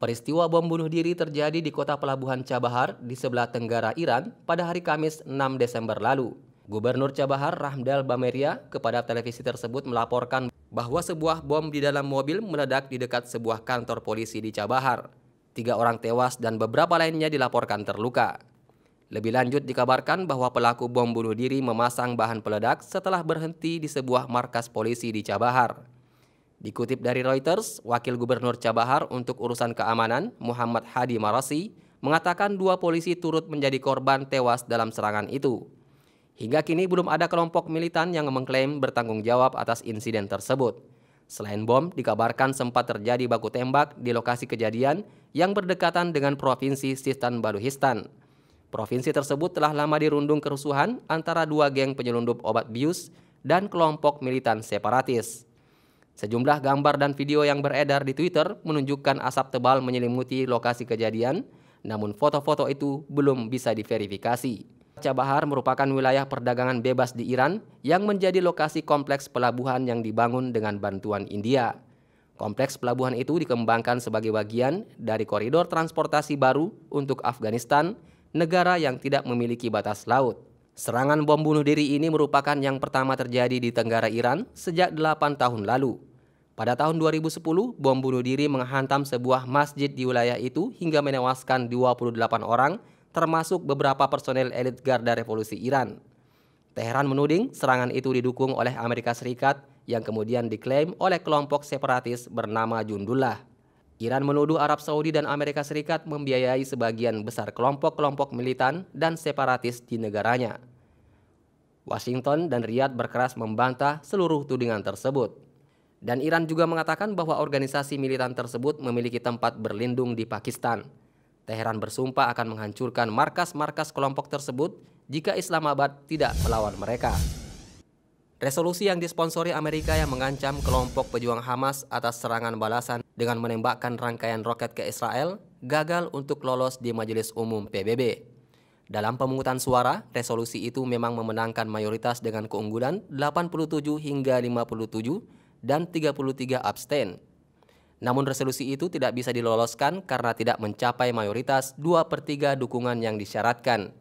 Peristiwa bom bunuh diri terjadi di kota pelabuhan Cabahar di sebelah tenggara Iran pada hari Kamis 6 Desember lalu. Gubernur Cabahar Rahmdal Bameria kepada televisi tersebut melaporkan bahwa sebuah bom di dalam mobil meledak di dekat sebuah kantor polisi di Cabahar. Tiga orang tewas dan beberapa lainnya dilaporkan terluka. Lebih lanjut dikabarkan bahwa pelaku bom bunuh diri memasang bahan peledak setelah berhenti di sebuah markas polisi di Cabahar. Dikutip dari Reuters, Wakil Gubernur Cabahar untuk urusan keamanan, Muhammad Hadi Marasi, mengatakan dua polisi turut menjadi korban tewas dalam serangan itu. Hingga kini belum ada kelompok militan yang mengklaim bertanggung jawab atas insiden tersebut. Selain bom, dikabarkan sempat terjadi baku tembak di lokasi kejadian yang berdekatan dengan Provinsi Sistan Baluhistan. Provinsi tersebut telah lama dirundung kerusuhan antara dua geng penyelundup obat bius dan kelompok militan separatis. Sejumlah gambar dan video yang beredar di Twitter menunjukkan asap tebal menyelimuti lokasi kejadian, namun foto-foto itu belum bisa diverifikasi. Cabahar merupakan wilayah perdagangan bebas di Iran yang menjadi lokasi kompleks pelabuhan yang dibangun dengan bantuan India. Kompleks pelabuhan itu dikembangkan sebagai bagian dari koridor transportasi baru untuk Afghanistan, negara yang tidak memiliki batas laut. Serangan bom bunuh diri ini merupakan yang pertama terjadi di Tenggara Iran sejak 8 tahun lalu. Pada tahun 2010, bom bunuh diri menghantam sebuah masjid di wilayah itu hingga menewaskan 28 orang, termasuk beberapa personel elit Garda Revolusi Iran. Teheran menuding serangan itu didukung oleh Amerika Serikat yang kemudian diklaim oleh kelompok separatis bernama Jundullah. Iran menuduh Arab Saudi dan Amerika Serikat membiayai sebagian besar kelompok-kelompok militan dan separatis di negaranya. Washington dan Riyadh berkeras membantah seluruh tudingan tersebut. Dan Iran juga mengatakan bahwa organisasi militan tersebut memiliki tempat berlindung di Pakistan. Teheran bersumpah akan menghancurkan markas-markas kelompok tersebut jika Islamabad tidak melawan mereka. Resolusi yang disponsori Amerika yang mengancam kelompok pejuang Hamas atas serangan balasan dengan menembakkan rangkaian roket ke Israel gagal untuk lolos di Majelis Umum PBB. Dalam pemungutan suara, resolusi itu memang memenangkan mayoritas dengan keunggulan 87 hingga 57 dan 33 abstain. Namun resolusi itu tidak bisa diloloskan karena tidak mencapai mayoritas 2 per 3 dukungan yang disyaratkan.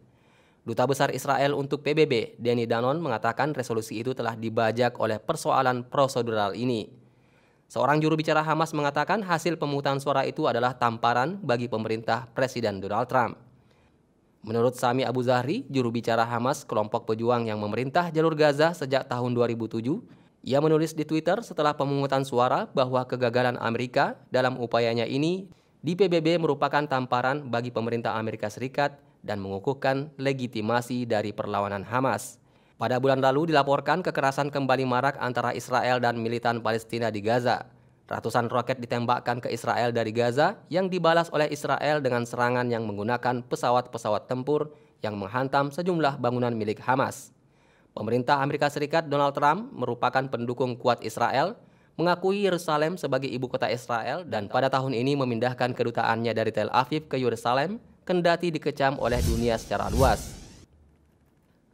Duta Besar Israel untuk PBB, Danny Danon, mengatakan resolusi itu telah dibajak oleh persoalan prosedural ini. Seorang juru bicara Hamas mengatakan hasil pemungutan suara itu adalah tamparan bagi pemerintah Presiden Donald Trump. Menurut Sami Abu Zahri, juru bicara Hamas, kelompok pejuang yang memerintah jalur Gaza sejak tahun 2007, ia menulis di Twitter setelah pemungutan suara bahwa kegagalan Amerika dalam upayanya ini di PBB merupakan tamparan bagi pemerintah Amerika Serikat dan mengukuhkan legitimasi dari perlawanan Hamas. Pada bulan lalu dilaporkan kekerasan kembali marak antara Israel dan militan Palestina di Gaza. Ratusan roket ditembakkan ke Israel dari Gaza yang dibalas oleh Israel dengan serangan yang menggunakan pesawat-pesawat tempur yang menghantam sejumlah bangunan milik Hamas. Pemerintah Amerika Serikat Donald Trump merupakan pendukung kuat Israel, mengakui Yerusalem sebagai ibu kota Israel dan pada tahun ini memindahkan kedutaannya dari Tel Aviv ke Yerusalem, kendati dikecam oleh dunia secara luas.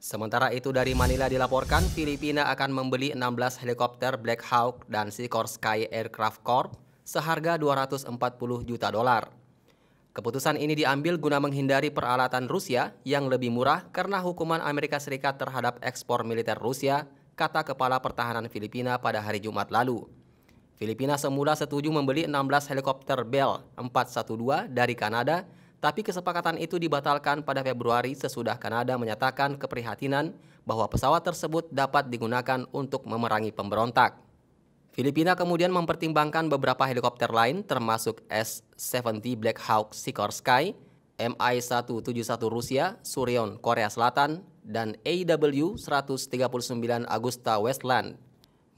Sementara itu dari Manila dilaporkan Filipina akan membeli 16 helikopter Black Hawk dan Sikorsky Aircraft Corp seharga 240 juta dolar. Keputusan ini diambil guna menghindari peralatan Rusia yang lebih murah karena hukuman Amerika Serikat terhadap ekspor militer Rusia, kata Kepala Pertahanan Filipina pada hari Jumat lalu. Filipina semula setuju membeli 16 helikopter Bell 412 dari Kanada, tapi kesepakatan itu dibatalkan pada Februari sesudah Kanada menyatakan keprihatinan bahwa pesawat tersebut dapat digunakan untuk memerangi pemberontak. Filipina kemudian mempertimbangkan beberapa helikopter lain termasuk S-70 Black Hawk Sikorsky, Mi-171 Rusia, Surion Korea Selatan, dan AW-139 Agusta Westland.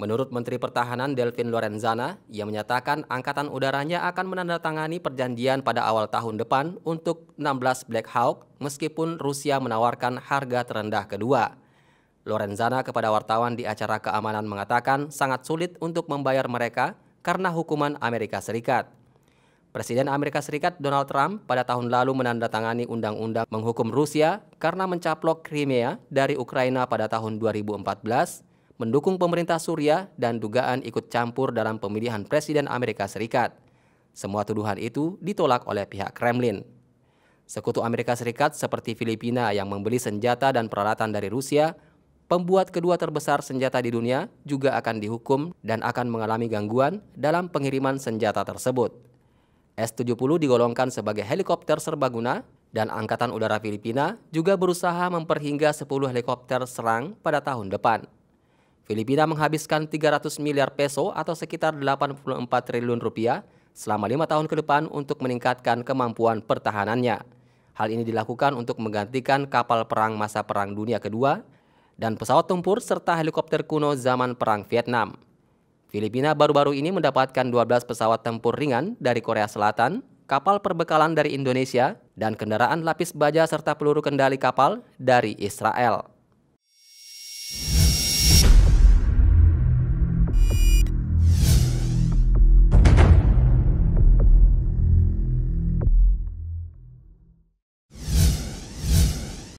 Menurut Menteri Pertahanan Delvin Lorenzana, ia menyatakan angkatan udaranya akan menandatangani perjanjian pada awal tahun depan untuk 16 Black Hawk meskipun Rusia menawarkan harga terendah kedua. Lorenzana kepada wartawan di acara keamanan mengatakan sangat sulit untuk membayar mereka karena hukuman Amerika Serikat. Presiden Amerika Serikat Donald Trump pada tahun lalu menandatangani undang-undang menghukum Rusia karena mencaplok Crimea dari Ukraina pada tahun 2014, mendukung pemerintah Suria dan dugaan ikut campur dalam pemilihan Presiden Amerika Serikat. Semua tuduhan itu ditolak oleh pihak Kremlin. Sekutu Amerika Serikat seperti Filipina yang membeli senjata dan peralatan dari Rusia, pembuat kedua terbesar senjata di dunia juga akan dihukum dan akan mengalami gangguan dalam pengiriman senjata tersebut. S-70 digolongkan sebagai helikopter serbaguna dan Angkatan Udara Filipina juga berusaha memperhingga 10 helikopter serang pada tahun depan. Filipina menghabiskan 300 miliar peso atau sekitar 84 triliun rupiah selama lima tahun ke depan untuk meningkatkan kemampuan pertahanannya. Hal ini dilakukan untuk menggantikan kapal perang masa Perang Dunia Kedua dan pesawat tempur serta helikopter kuno zaman Perang Vietnam. Filipina baru-baru ini mendapatkan 12 pesawat tempur ringan dari Korea Selatan, kapal perbekalan dari Indonesia, dan kendaraan lapis baja serta peluru kendali kapal dari Israel.